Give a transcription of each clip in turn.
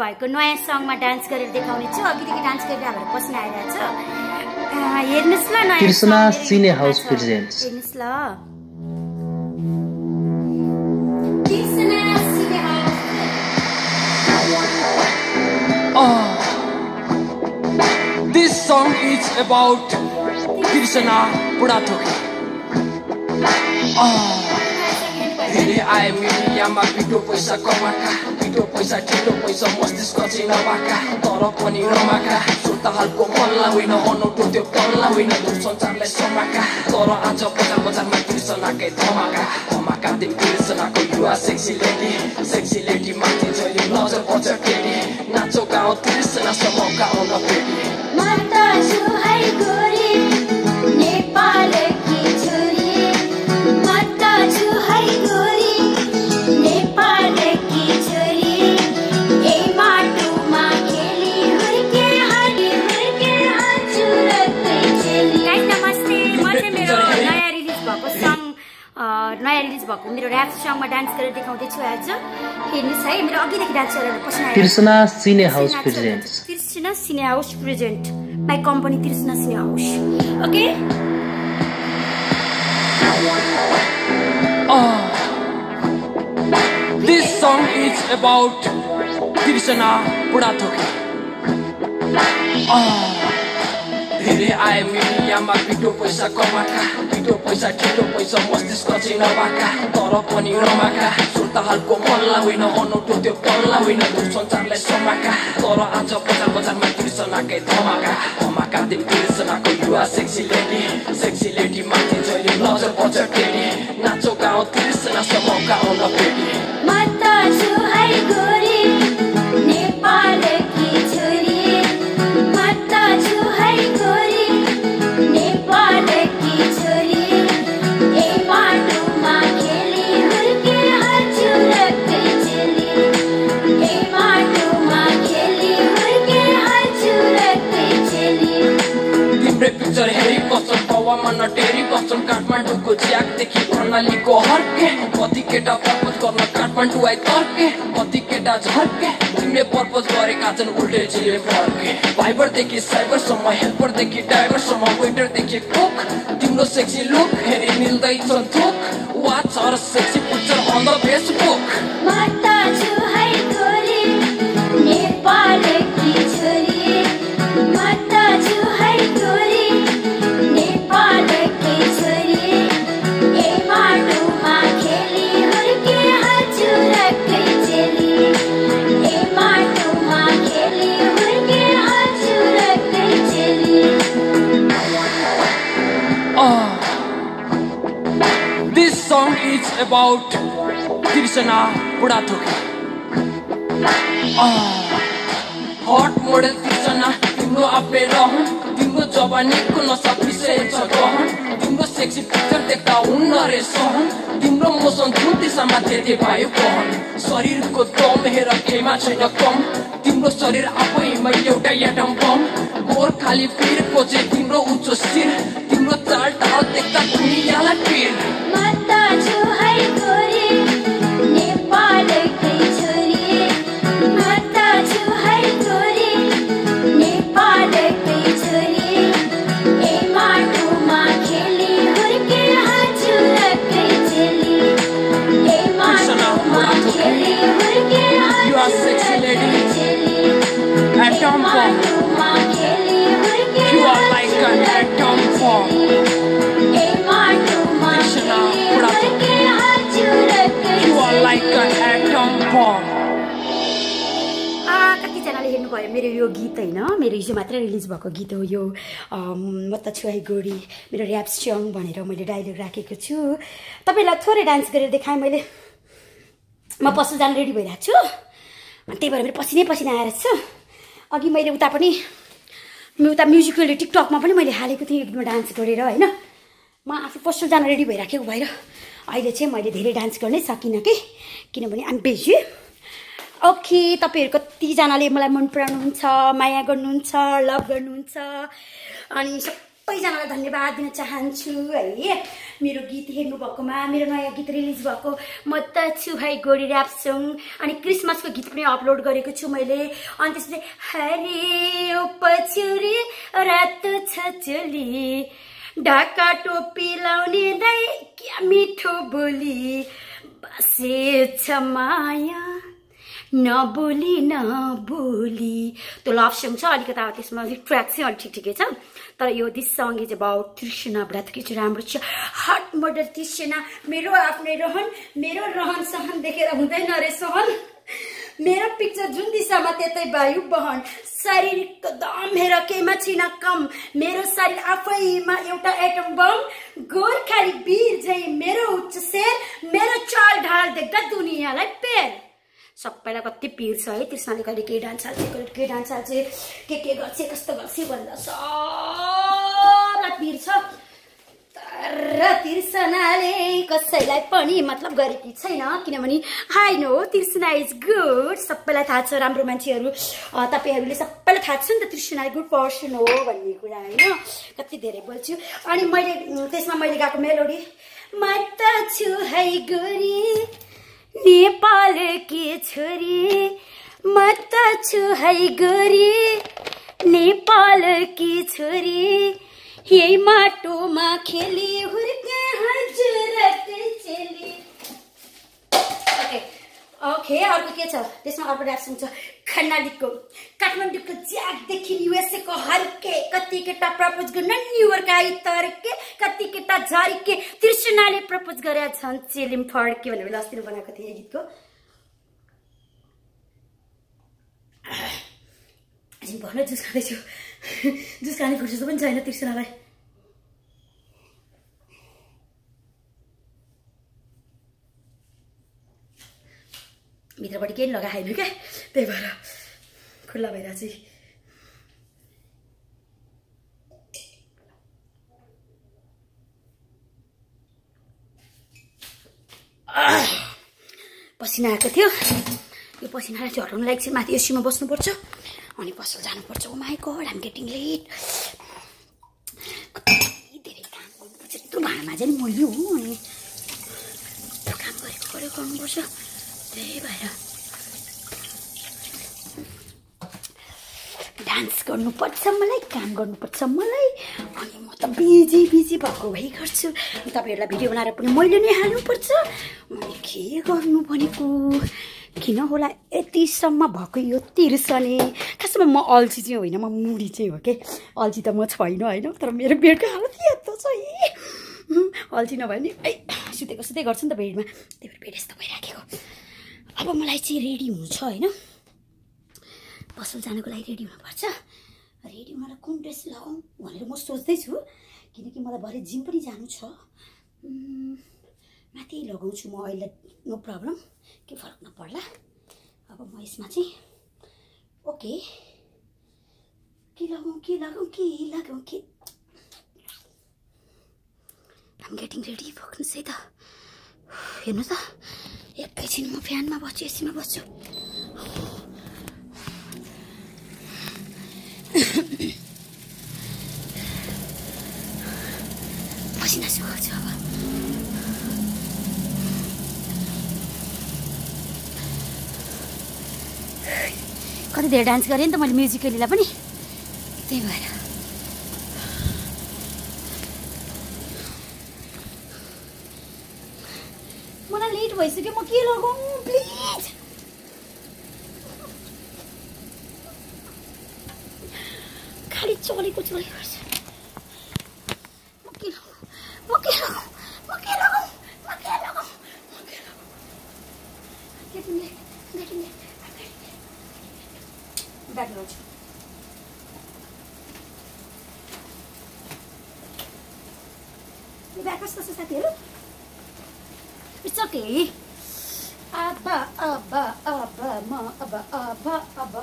भएको नयाँ सङमा डान्स गरेर देखाउने छु। अघिदेखि डान्स गरेर हाम्रो पसिना आइरहेको छ। हेर्नुहोस् ल नयाँ कृष्णा सिने हाउस presents। हेर्नुहोस् ल। This song is about Krishna Budhathoki. धेरै आए मिडियामा पिठो पैसा कमाका पिठो पैसा छिटो पैसा मस्तिष्क चाहिँ नपाका तर पनि रमाका सुर्ता हालको मल्ला होइन अनौठो त्यो पल्ला होइन संसारलाई समाका तर आज बजार बजारमा कृष्णकै धमाका धमाका दिन कृष्णको युवा सेक्सी लेडी सेक्सी लेडी माथि जहिले नजर पर्छ केडी नाचो गाउँ कृष्णसम्म फेरि माता नयाँ रिलिज भएको मेरो ऱ्याप सङमा डान्स गरेर देखाउँदैछु आज हेर्नुहोस् है मेरो अघिदेखि डान्स गरेर Tirsana cine house present my company Tirsana cine house okay ah, This song is about Tirshana Pudathoke. Ah. Oh. धेरै आए मिडियामा पिठो पैसा कमाका पिठो पैसा छिटो पैसा मस्तिष्क चाहिँ नपाका तर पनि रमाका सुर्ता हालको मल्ला होइन अनौठो त्यो पल्ला होइन दूर संसारलाई समाका तर आज बजार बजारमा कृष्णकै धमाका धमाका दिन कृष्णको युवा सेक्सी लेडी सेक्सी लेडी माथि जहिले नजर पर्छ केडी नाचो गाउँ कृष्णसम्म गाउन फेरि काठमाडौँको ज्याकदेखि कर्णालीको हर्के। कति केटा प्रपोज गर्न काठमाडौँ आइ तर्के कति केटा झर्के तिमीले प्रपोज गरेका छन् उल्टे चिले फर्के भाइबरदेखि साइबरसम्म हेल्परदेखि ड्राइभरसम्म वेटरदेखि कुक तिम्रो सेक्सी लुक हेरी मिल्दैछ थुक watch her sexy picture on the Facebook about Krishna Budhathoki hot model Krishna तिम्रो आफ्नै रहन तिम्रो जवानीको नसा विषय छ गहन तिम्रो सेक्सी पिक्चर देख्दा हुन्न रे सहन तिम्रो मोसन जुन दिशामा त्यति भयो कहन शरीरको दम हेर केहीमा छैन कम तिम्रो शरीर आफैमा एउटा एटम बम गोर खाली पिरको चाहिँ तिम्रो उच्च शिर तिम्रो चाल टाल देख्दा दुनियाँलाई पिर कतिजनाले हेर्नुभयो मेरो यो गीत होइन? मेरो हिजो मात्रै रिलिज भएको गीत हो यो म त छु है गोरी मेरो ऱ्याप सङ भनेर मैले डायलग राखेको छु। तपाईँलाई थोरै डान्स गरेर देखाएँ मैले। म पसल जान रेडी भइरहेको छु। अनि त्यही भएर मेरो पसिनै पसिना आएर छु। अघि मैले उता पनि उता म्युजिक भिडियो टिकटकमा पनि मैले हालेको थिएँ एक दिनमा डान्स गरेर होइन? म आफू पसल जान रेडी भइराखेको भएर अहिले चाहिँ मैले धेरै डान्स गर्नै सकिनँ कि? किनभने आम बेजी ओके तपाईँहरू कतिजनाले मलाई मन पराउनुहुन्छ माया गर्नुहुन्छ लभ गर्नुहुन्छ। अनि सबैजनालाई धन्यवाद दिन चाहन्छु है। मेरो गीत हेर्नुभएकोमा मेरो नयाँ गीत रिलिज भएको म त छु भाइ गोरी ऱ्याप सङ। अनि क्रिसमसको गीत पनि अपलोड गरेको छु मैले। अनि त्यसपछि हरे पछ्यौरी रातो छ चोली। ढाका टोपी लाउने दाइ क्या मिठो बोली। बसेछ माया। नबोली नबोली। त्यो लभ सङ छ अलिकति अब त्यसमा अलिक ट्र्याक चाहिँ अलिक ठिक ठिकै छ। तर यो दिस सङ इज अबाउट तृष्णा ब्रातकी चाहिँ राम्रो छ। हट मर्डर तृष्णा मेरो आफ्नै रहन मेरो रहन सहन देखेर हुँदैन रे सहन। मेरो पिक्चर जुन दिशामा त्यतै वायु बहन शरीर एकदम हेर केहीमा छिन कम। मेरो शरीर आफैमा एउटा एटम बम गोर्खाली वीर झै मेरो उच्च शेर मेरो चाल ढाल देख्दा दुनियाँलाई पेर। सबैलाई कति पिर छ है त्यसमाले कहिले के डान्स हाल्छ कहिले के डान्स हाल्छ के के गर्छ कस्तो गर्छ भन्दा सबलाई पिर छ तर तिर्सनाले कसैलाई पनि मतलब गरेकी छैन। किनभने I know Tirsana is good सबैलाई थाहा छ राम्रो मान्छेहरू। तपाईँहरूले सबैलाई थाहा छ नि त तिर्सना गुड पर्सन हो भन्ने कुरा होइन? कति धेरै बोल्छु। अनि मैले त्यसमा मैले गाएको मेलोडी म त छु है गोरी नेपाल के छोरी म त छु है गोरी नेपाल की छोरी यही माटोमा खेली हुर्के हजुरत चेली। ओके ओके अर्को के छ? त्यसमा अर्को ऱ्याप छ। खन्नालीको काठमाडौँको ज्याकदेखि युएसएको हर्के कति केटा प्रपोज गर्न न्युयोर्क आई तर्के कति केटा झर्के तृष्णाले प्रपोज गरे झन् चेलिम फड्के भनेर अस्ति बनाएको थिएँ गीतको। भन जुस खाँदैछु। जुस खाने फुर्सद पनि छैन तृष्णालाई भित्रपट्टि केही लगाएन क्या? त्यही भएर खुल्ला भइरहेको चाहिँ पसिना आएको थियो। यो पसिनालाई चाहिँ हटाउनु लागि चाहिँ माथि एसीमा बस्नुपर्छ। अनि पसल जानुपर्छ। Oh my god getting late कति काम गर्नुपर्छ। यत्रो भाँडा माझा नि मैले हो। अनि काम गरेको गरेको गर्नुपर्छ। त्यही भएर डान्स गर्नुपर्छ मलाई काम गर्नुपर्छ मलाई। अनि म त बिजी बिजी भएको भइ गर्छु तपाईँहरूलाई भिडियो बनाएर पनि मैले नै हाल्नुपर्छ। अनि के गर्नु भनेको? किन होला? यतिसम्म भएको यो तिर्सने। खासमा म अल्छी चाहिँ होइन म मुडी चाहिँ हो कि? अल्छी त म छैन होइन तर मेरो बेडको हालत यस्तो छ है अल्छी नभए नि ऐ सुतेको सुत्दै गर्छु नि त बेडमा। त्यही भएर बेड यस्तो भइराखेको। अब मलाई चाहिँ रेडी हुनु छ होइन। पसल जानको लागि रेडी हुनुपर्छ। रेडी हुनलाई कुन ड्रेस लगाउँ भनेर म सोच्दैछु। किनकि मलाई भरे जिम पनि जानु छ। माथि लगाउँछु म अहिले नो प्रब्लम के फरक नपर्ला। अब म यसमा चाहिँ ओके। के लगाउँ के लगाउँ के लगाउँ के आम गेटिङ रेडी फोक्नुहोस् है त। हेर्नु त। एकैछिन म फ्यानमा बस्छु एसीमा बस्छु पसिना सुकाउँछु अब कति धेरै डान्स गरेँ नि त मैले म्युजिकलीलाई पनि। त्यही भएर। मलाई लेट भइसक्यो म के लगाउँ प्लिज? खालि चलेको चले गर्छ म के लगाउँ म के लगाउँ म के लगाउँ म के लगाउँ म के लगाउँ getting late getting late bag लगाउँछु यो ब्याग कस्तो छ साथीहरू इट्स ओके अब अब अब म अब अब अब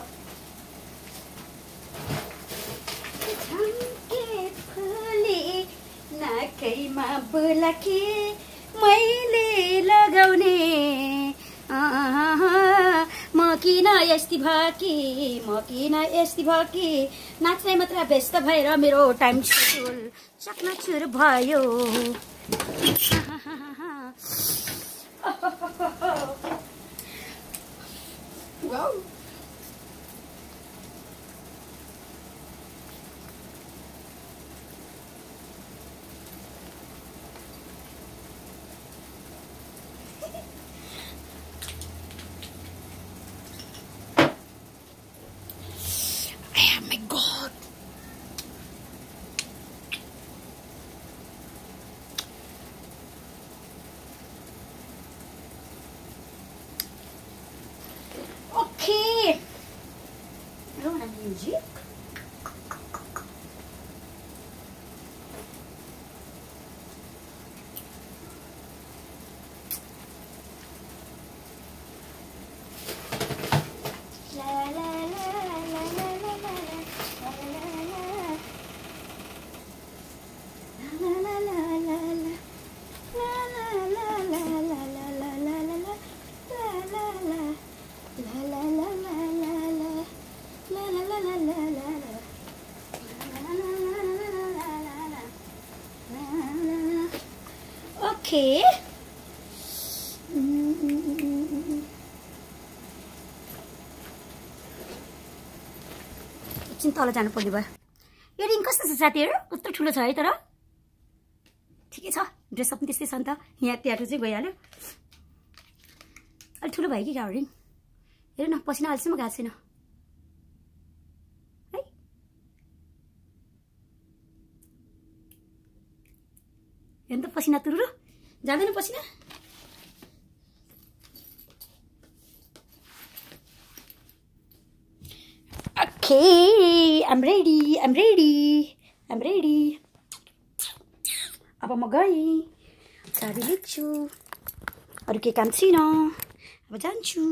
झम्के फुले नाकैमा बोलाके मैले लगाउने म किन यस्ती भएकी म किन यस्ती भएकी नाच्नै मात्र व्यस्त भएर मेरो टाइम सेड्युल चकनाचुर भयो Okay. एकछिन तल जानुपर्ने भयो। यो रिङ कस्तो छ साथीहरू? कस्तो ठुलो छ है तर? ठिकै छ। ड्रेसअप पनि त्यस्तै छ नि त। यहाँ ट्याटो चाहिँ गइहाल्यो। अलिक ठुलो भयो कि हो रिङ हेर न पसिना अहिलेसम्म गएको छैन। है? हेर्नु त पसिना तुरु जाँदैन पसिना Okay, I'm ready, I'm ready, I'm ready. अब म गएँ चाबी लेख्छु अरू केही काम छैन अब जान्छु